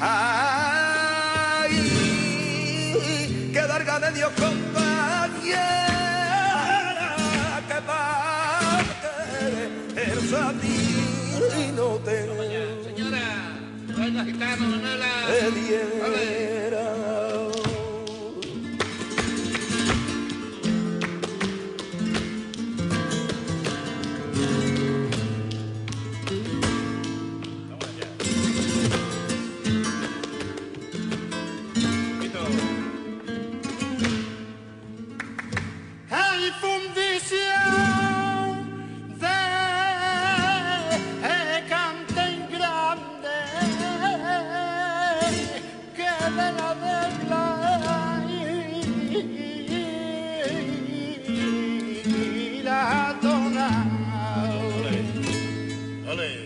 Ay, qué larga de Dios. con Allez.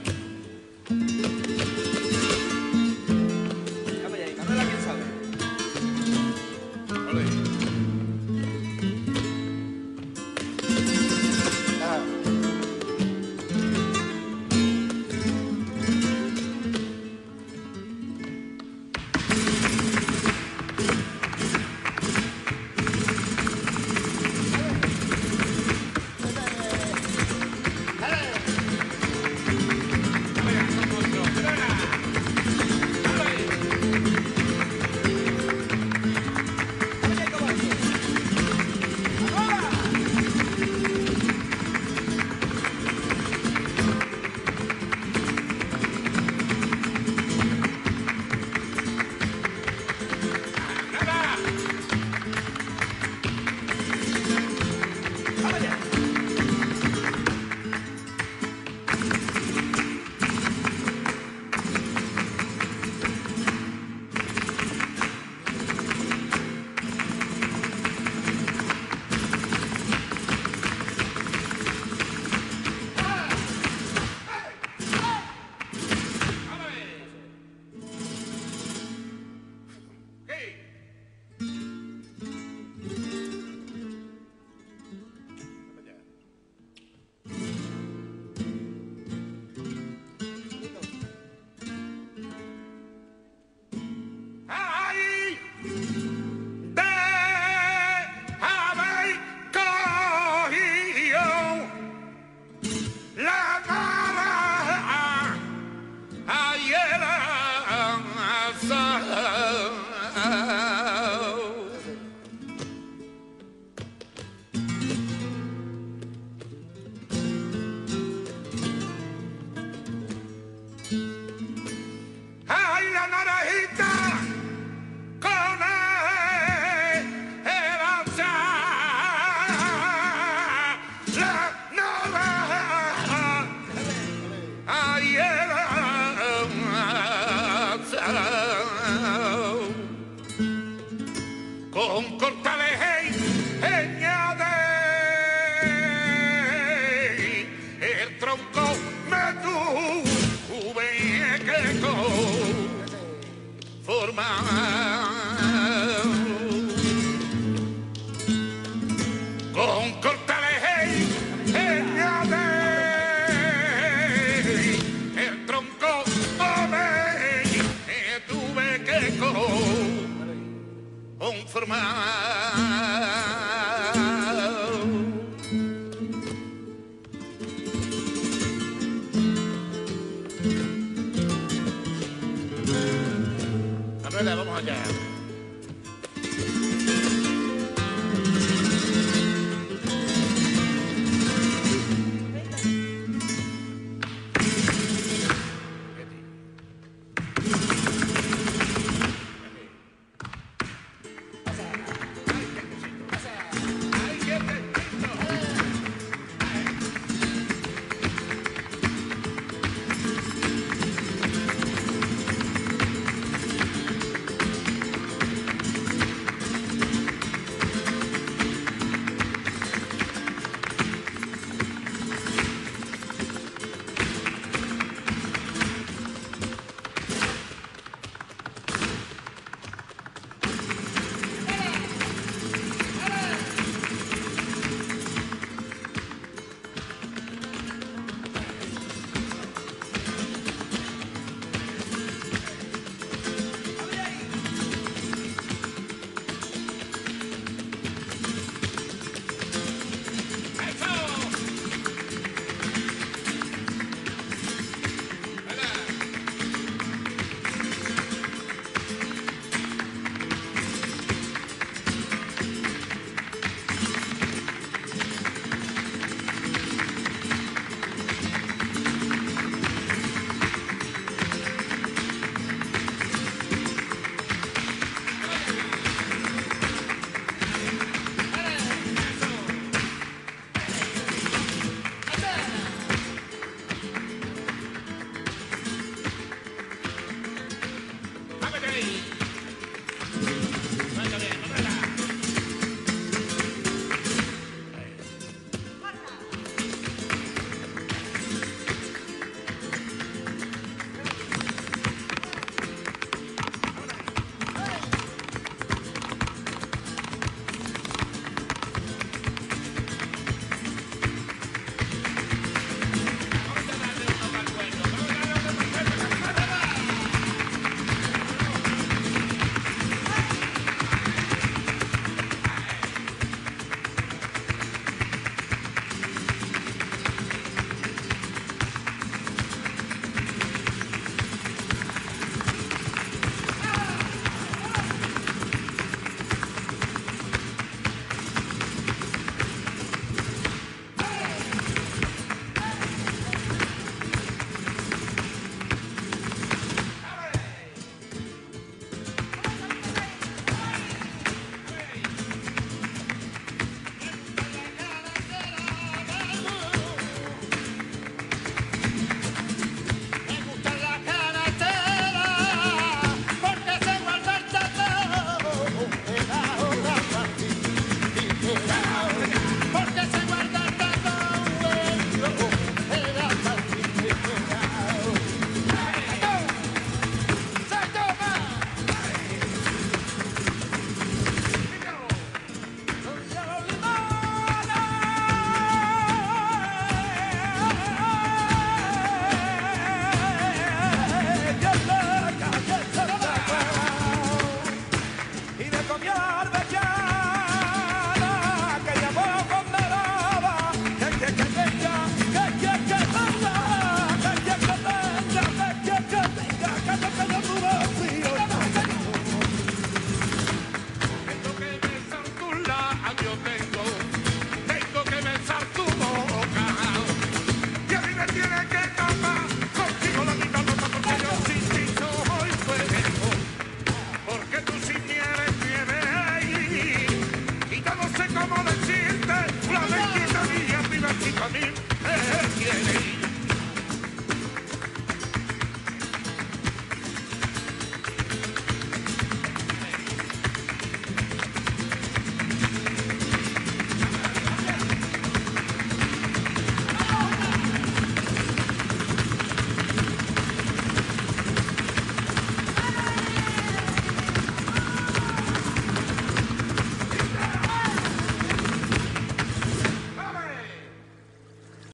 normal. Con cortales en el tronco tuve que conformar.